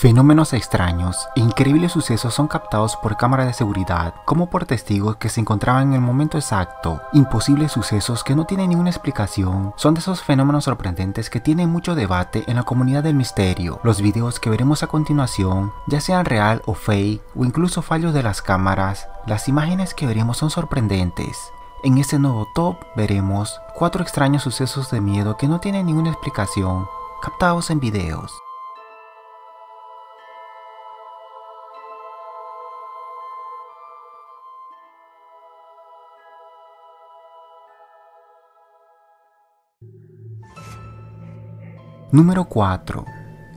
Fenómenos extraños e increíbles sucesos son captados por cámaras de seguridad, como por testigos que se encontraban en el momento exacto. Imposibles sucesos que no tienen ninguna explicación son de esos fenómenos sorprendentes que tienen mucho debate en la comunidad del misterio. Los videos que veremos a continuación, ya sean real o fake, o incluso fallos de las cámaras, las imágenes que veremos son sorprendentes. En este nuevo top veremos cuatro extraños sucesos de miedo que no tienen ninguna explicación, captados en videos. Número 4.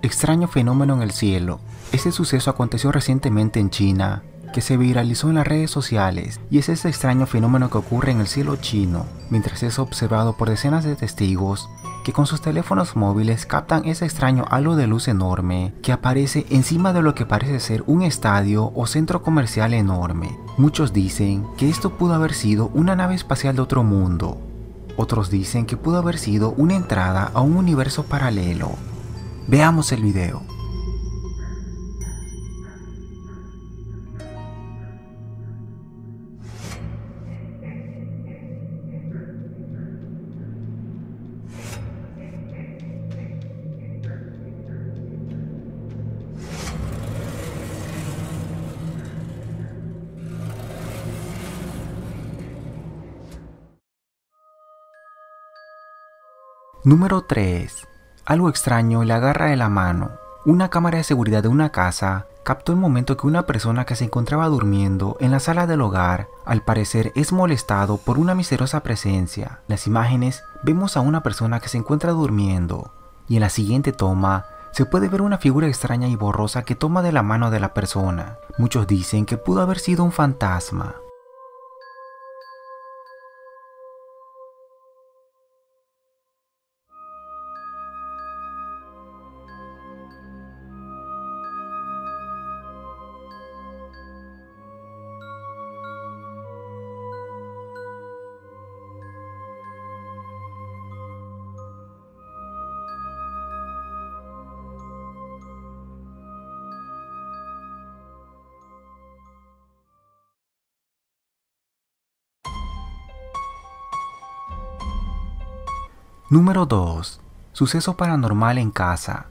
Extraño fenómeno en el cielo. Este suceso aconteció recientemente en China, que se viralizó en las redes sociales, y es ese extraño fenómeno que ocurre en el cielo chino, mientras es observado por decenas de testigos que con sus teléfonos móviles captan ese extraño halo de luz enorme que aparece encima de lo que parece ser un estadio o centro comercial enorme. Muchos dicen que esto pudo haber sido una nave espacial de otro mundo, otros dicen que pudo haber sido una entrada a un universo paralelo. Veamos el video. Número 3. Algo extraño le agarra de la mano. Una cámara de seguridad de una casa captó el momento que una persona que se encontraba durmiendo en la sala del hogar, al parecer es molestado por una misteriosa presencia. En las imágenes vemos a una persona que se encuentra durmiendo y en la siguiente toma se puede ver una figura extraña y borrosa que toma de la mano de la persona. Muchos dicen que pudo haber sido un fantasma. Número 2. Suceso paranormal en casa.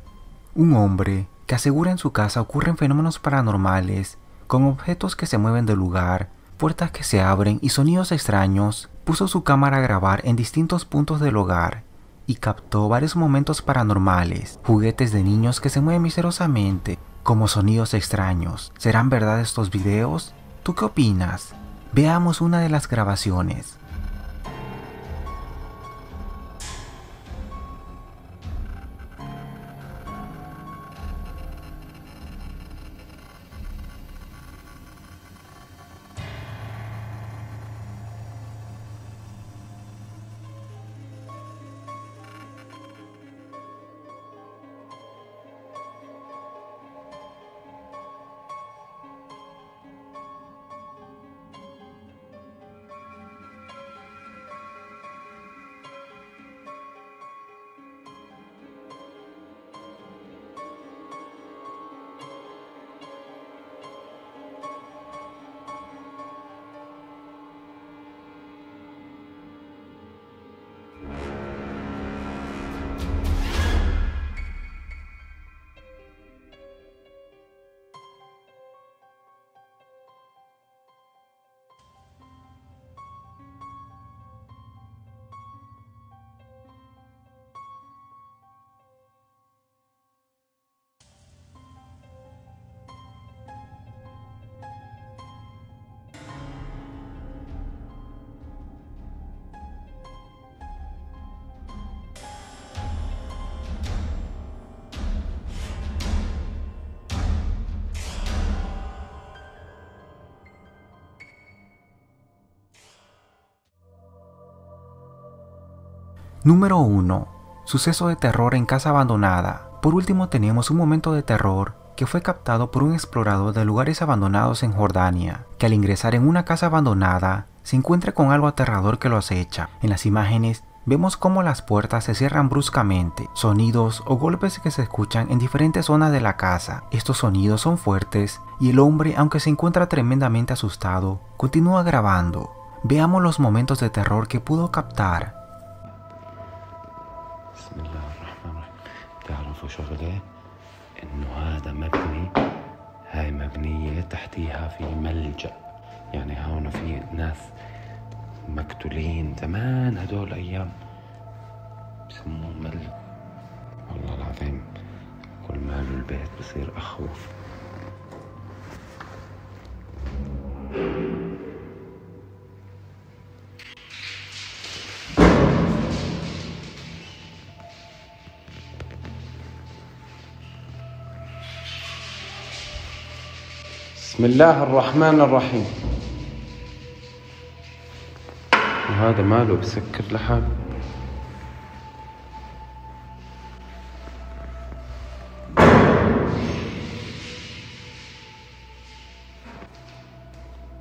Un hombre que asegura en su casa ocurren fenómenos paranormales con objetos que se mueven del lugar, puertas que se abren y sonidos extraños, puso su cámara a grabar en distintos puntos del hogar y captó varios momentos paranormales, juguetes de niños que se mueven misteriosamente, como sonidos extraños. ¿Serán verdad estos videos? ¿Tú qué opinas? Veamos una de las grabaciones. Número 1. Suceso de terror en casa abandonada. Por último tenemos un momento de terror que fue captado por un explorador de lugares abandonados en Jordania, que al ingresar en una casa abandonada se encuentra con algo aterrador que lo acecha. En las imágenes vemos cómo las puertas se cierran bruscamente, sonidos o golpes que se escuchan en diferentes zonas de la casa. Estos sonidos son fuertes y el hombre, aunque se encuentra tremendamente asustado, continúa grabando. Veamos los momentos de terror que pudo captar. تعرفوا شغلة إنه هذا مبني هاي مبنية تحتيها في ملجأ. يعني هون في ناس مقتولين زمان هدول أيام بسموه ملجأ. والله العظيم كل ما البيت بصير أخوف. بسم الله الرحمن الرحيم. وهذا ماله بسكر لحاله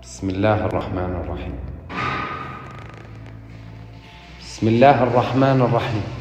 بسم الله الرحمن الرحيم. بسم الله الرحمن الرحيم.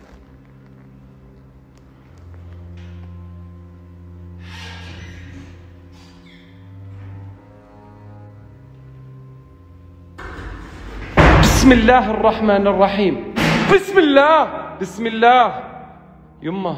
بسم الله الرحمن الرحيم بسم الله بسم الله يمه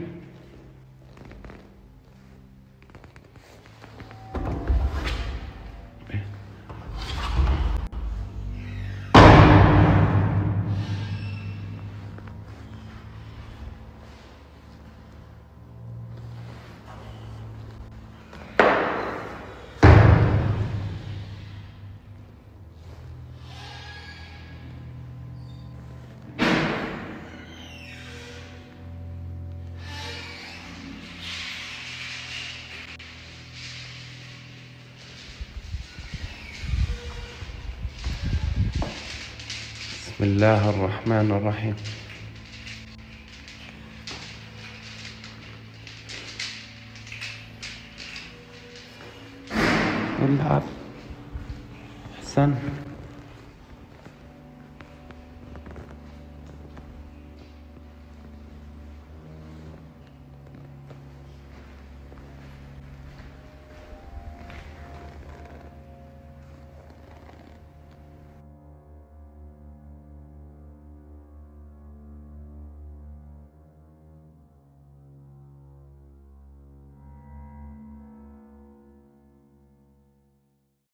بسم الله الرحمن الرحيم. العب أحسن.